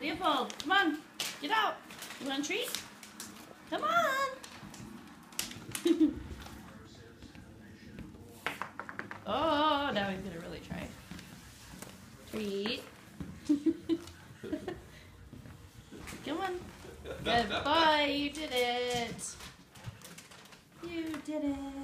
Leopold, come on. Get out. You want a treat? Come on. oh, now he's going to really try. Treat. come on. Good boy. You did it. You did it.